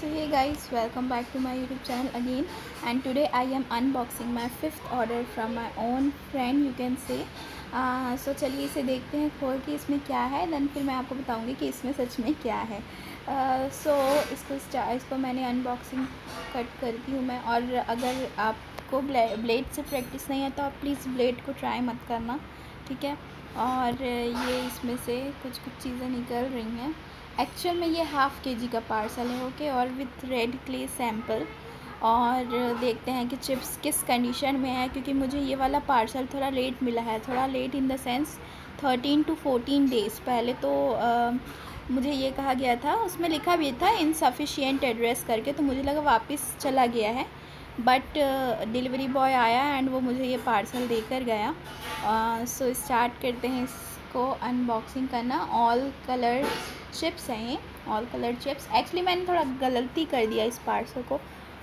so hey guys welcome back to my youtube channel again. And today i am unboxing my fifth order from my own friend you can say. सो चलिए इसे देखते हैं खोल के इसमें क्या है देन फिर मैं आपको बताऊँगी कि इसमें सच में क्या है। सो uh, so, इसको इसको मैंने अनबॉक्सिंग कट करती हूँ मैं। और अगर आपको ब्लेड से प्रैक्टिस नहीं है तो आप प्लीज़ ब्लेड को ट्राई मत करना ठीक है? और ये इसमें से कुछ कुछ चीज़ें निकल रही हैं। एक्चुअल में ये हाफ़ के जी का पार्सल है ओके और विथ रेड क्ले सैंपल और देखते हैं कि चिप्स किस कंडीशन में है क्योंकि मुझे ये वाला पार्सल थोड़ा लेट मिला है थोड़ा late in the sense thirteen to fourteen days पहले तो आ, मुझे ये कहा गया था उसमें लिखा भी था इनसफिशियंट एड्रेस करके तो मुझे लगा वापस चला गया है। बट डिलीवरी बॉय आया एंड वो मुझे ये पार्सल देकर गया। सो uh, स्टार्ट so करते हैं इसको अनबॉक्सिंग करना। ऑल कलर चिप्स हैं ये। ऑल कलर चिप्स एक्चुअली मैंने थोड़ा गलती कर दिया इस पार्सल को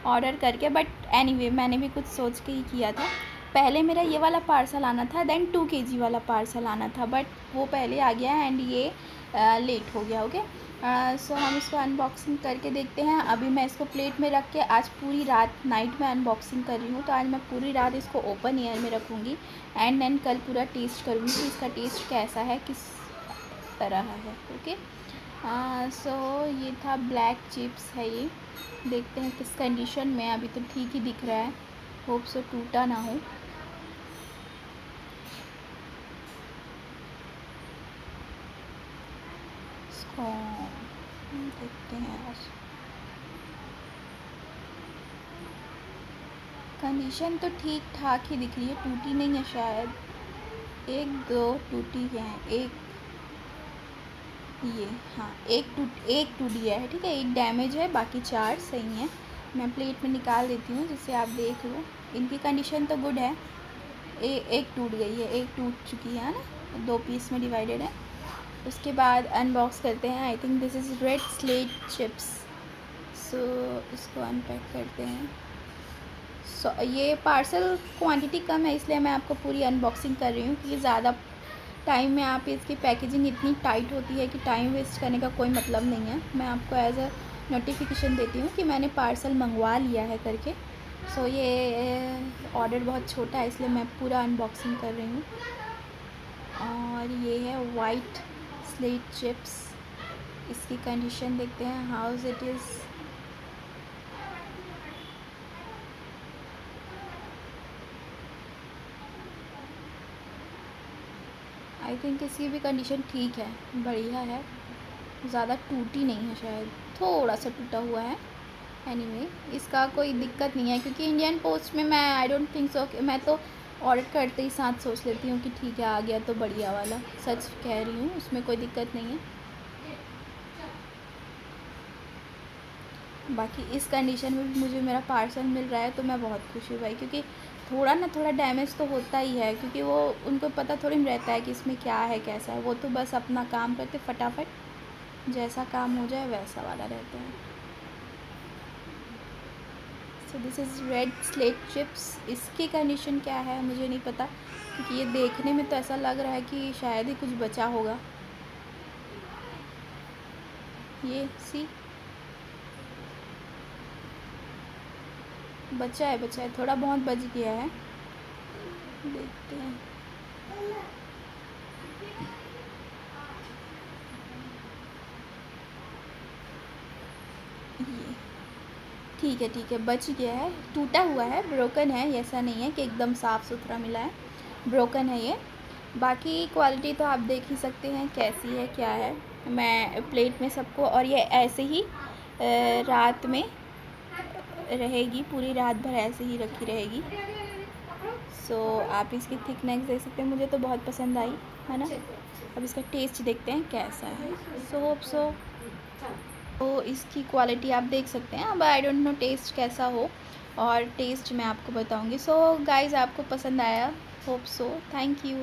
ऑर्डर करके बट एनीवे anyway, मैंने भी कुछ सोच के ही किया था। पहले मेरा ये वाला पार्सल आना था देन टू के जी वाला पार्सल आना था बट वो पहले आ गया एंड ये आ, लेट हो गया ओके सो हम इसको अनबॉक्सिंग करके देखते हैं। अभी मैं इसको प्लेट में रख के आज पूरी रात नाइट में अनबॉक्सिंग कर रही हूँ तो आज मैं पूरी रात इसको ओपन एयर में रखूँगी एंड देन कल पूरा टेस्ट करूँगी कि इसका टेस्ट कैसा है किस तरह है ओके सो so, ये था ब्लैक चिप्स है ये। देखते हैं किस कंडीशन में अभी तो ठीक ही दिख रहा है। होप सो टूटा ना हो। देखते हैं आज। कंडीशन तो ठीक ठाक ही दिख रही है टूटी नहीं है शायद। एक दो टूटी है एक ये हाँ एक टूट एक टूट है ठीक है एक डैमेज है बाकी चार सही हैं। मैं प्लेट में निकाल देती हूँ जिससे आप देख लो। इनकी कंडीशन तो गुड है। ए, एक टूट गई है एक टूट चुकी है ना? दो पीस में डिवाइडेड है। उसके बाद अनबॉक्स करते हैं। I think this is red slate chips so इसको अनपैक करते हैं। सो so, ये पार्सल क्वांटिटी कम है इसलिए मैं आपको पूरी अनबॉक्सिंग कर रही हूँ क्योंकि ज़्यादा टाइम में आप इसकी पैकेजिंग इतनी टाइट होती है कि टाइम वेस्ट करने का कोई मतलब नहीं है। मैं आपको एज अ नोटिफिकेशन देती हूँ कि मैंने पार्सल मंगवा लिया है करके। सो so, ये ऑर्डर बहुत छोटा है इसलिए मैं पूरा अनबॉक्सिंग कर रही हूँ। और ये है वाइट स्लेट चिप्स इसकी कंडीशन देखते हैं how's it is I think इसकी भी कंडीशन ठीक है बढ़िया है. ज़्यादा टूटी नहीं है शायद थोड़ा सा टूटा हुआ है. एनीवे anyway, इसका कोई दिक्कत नहीं है क्योंकि इंडियन पोस्ट में मैं आई डोंट थिंक सो मैं तो ऑर्डर करते ही साथ सोच लेती हूँ कि ठीक है, आ गया तो बढ़िया वाला। सच कह रही हूँ, उसमें कोई दिक्कत नहीं है। बाकी इस कंडीशन में भी मुझे मेरा पार्सल मिल रहा है तो मैं बहुत खुश हूँ भाई, क्योंकि थोड़ा ना थोड़ा डैमेज तो होता ही है, क्योंकि वो उनको पता थोड़ी रहता है कि इसमें क्या है, कैसा है। वो तो बस अपना काम करते फटाफट, जैसा काम हो जाए वैसा वाला रहता है। So this is red slate chips इसकी कंडीशन क्या है, मुझे नहीं पता, क्योंकि ये देखने में तो ऐसा लग रहा है कि शायद ही कुछ बचा होगा। ये सी बचा है बचा है। थोड़ा बहुत बच गया है। देखते हैं। ये। ठीक है ठीक है। बच गया है। टूटा हुआ है ब्रोकन है। ऐसा नहीं है कि एकदम साफ़ सुथरा मिला है। ब्रोकन है ये। बाकी क्वालिटी तो आप देख ही सकते हैं कैसी है क्या है। मैं प्लेट में सबको और ये ऐसे ही रात में रहेगी पूरी रात भर ऐसे ही रखी रहेगी। सो so, आप इसकी थिकनेस देख सकते हैं। मुझे तो बहुत पसंद आई है ना? अब इसका टेस्ट देखते हैं कैसा है। सो होप सो तो इसकी क्वालिटी आप देख सकते हैं। अब आई डोंट नो टेस्ट कैसा हो और टेस्ट मैं आपको बताऊँगी। सो so, गाइस आपको पसंद आया? Hope so thank you